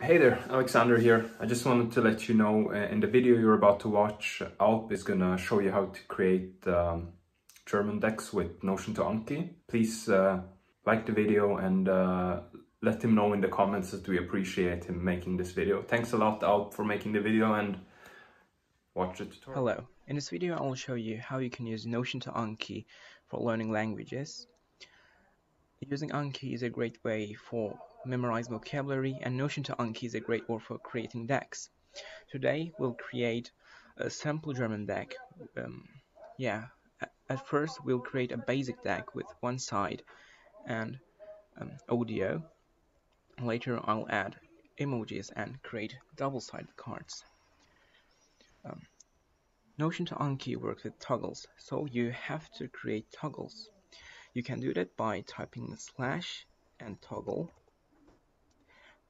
Hey there, Alexander here. I just wanted to let you know uh, in the video you're about to watch, Alp is gonna show you how to create um, German decks with Notion to Anki. Please uh, like the video and uh, let him know in the comments that we appreciate him making this video. Thanks a lot Alp for making the video and watch the tutorial. Hello, in this video I will show you how you can use Notion to Anki for learning languages. Using Anki is a great way for memorizing vocabulary and Notion to Anki is a great word for creating decks. Today we'll create a sample German deck. Um, yeah, at first we'll create a basic deck with one side and um, audio. Later I'll add emojis and create double-sided cards. Um, Notion to Anki works with toggles, so you have to create toggles. You can do that by typing slash and toggle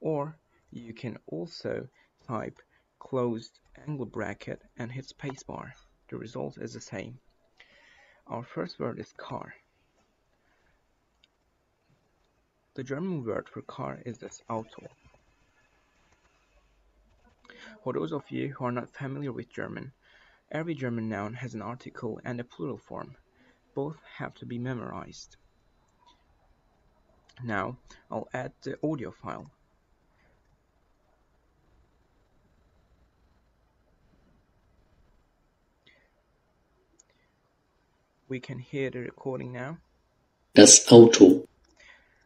or you can also type closed angle bracket and hit spacebar. The result is the same. Our first word is car. The German word for car is das Auto. For those of you who are not familiar with German, every German noun has an article and a plural form both have to be memorized. Now I'll add the audio file. We can hear the recording now. Das Auto.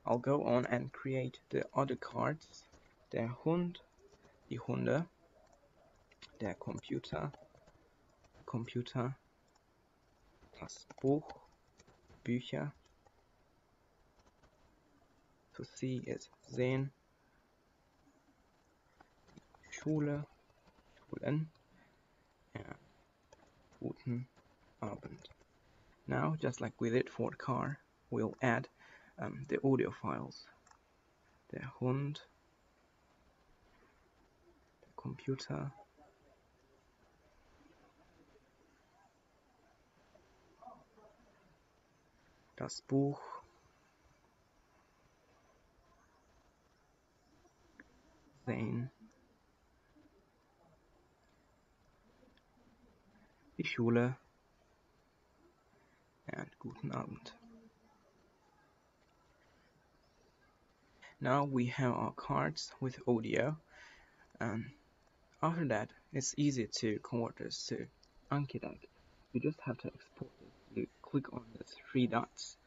I'll go on and create the other cards. Der Hund, die Hunde, der Computer, Computer, das Buch, Bücher. To see is sehen. Schule, Schulen. Ja. Guten Abend. Now, just like we did for the car, we'll add um, the audio files. The Hund, the Computer, das Buch sehen, die Schule and guten Abend. Now we have our cards with audio and after that it's easy to convert this to Anki deck. You just have to export it you click on the three dots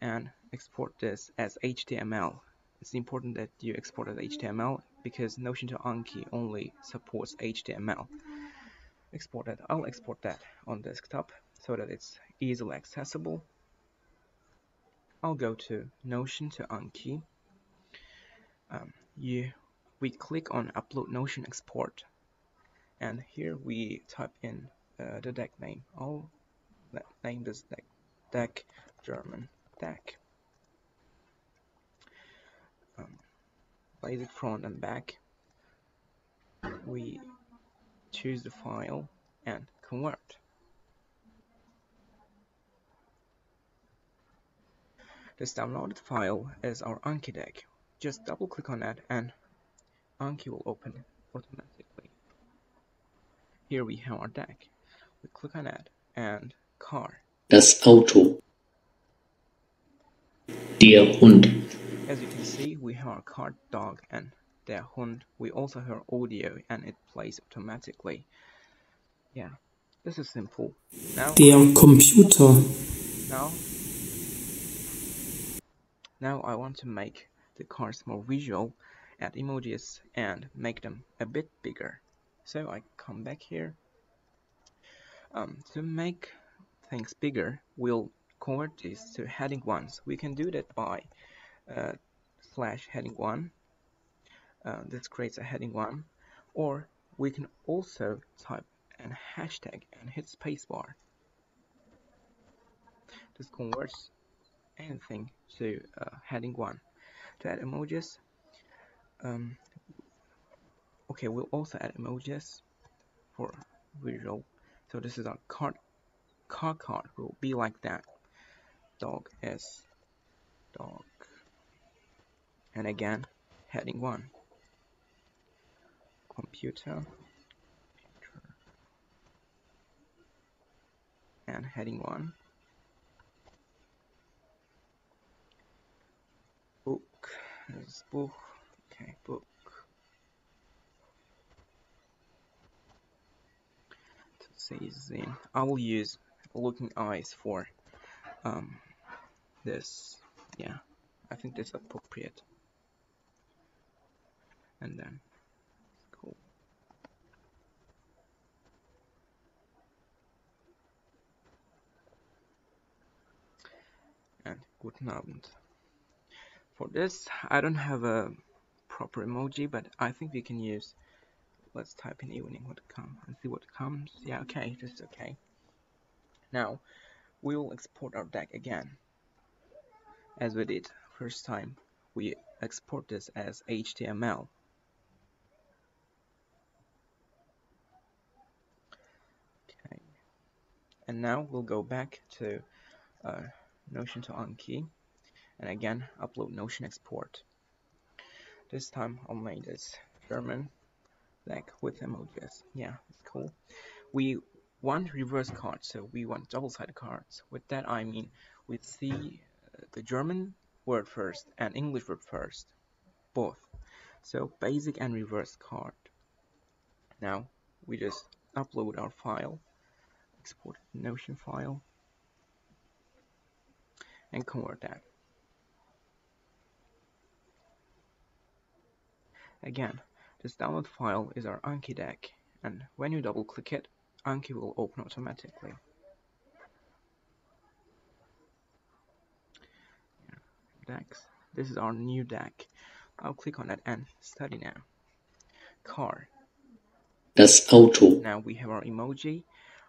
and export this as HTML. It's important that you export as HTML because Notion to Anki only supports HTML. Export that. I'll export that on desktop so that it's easily accessible. I'll go to Notion to Anki. Um, you, we click on Upload Notion Export, and here we type in uh, the deck name. I'll name this deck deck German deck um, basic front and back we choose the file and convert this downloaded file is our Anki deck just double click on that and Anki will open automatically here we have our deck we click on that and car. Das Auto. Der Hund. As you can see, we have our car, dog, and der Hund. We also have audio, and it plays automatically. Yeah, this is simple. Now, der Computer. Now, now I want to make the cards more visual, add emojis, and make them a bit bigger. So I come back here. Um, to make things bigger, we'll convert this to heading ones. We can do that by uh, slash heading one. Uh, this creates a heading one, or we can also type an hashtag and hit spacebar. This converts anything so uh, heading one. To add emojis, um, okay, we'll also add emojis for visual. So this is our card car card will be like that. Dog is dog. And again, heading 1. computer and heading 1 book is book. Okay book. To say in. I will use looking eyes for um, this. Yeah I think that's appropriate. And then cool. And guten Abend for this I don't have a proper emoji but I think we can use let's type in evening what come and see what comes. Yeah okay this is okay. Now we will export our deck again. As we did first time we export this as HTML okay. And now we'll go back to uh, Notion to Anki and again upload Notion export this time I'll make this German like with emojis yeah it's cool we want reverse cards so we want double-sided cards with that I mean we see uh, the German word first and English word first, both. So basic and reverse card. Now we just upload our file, export Notion file, and convert that. Again, this download file is our Anki deck, and when you double click it, Anki will open automatically. decks. This is our new deck. I'll click on it and study now. Car. Das Auto. Now we have our emoji,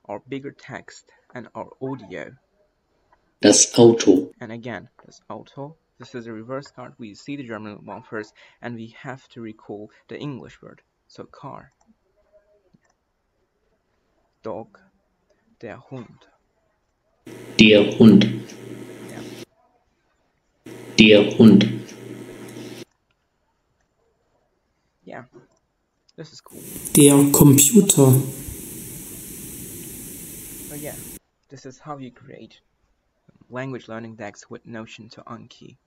our bigger text, and our audio. Das Auto. And again, this auto. This is a reverse card. We see the German one first, and we have to recall the English word. So car. Dog. Der Hund. Der Hund. Der Hund. Yeah, this is cool. Der Computer. So yeah, this is how you create language learning decks with Notion to Anki.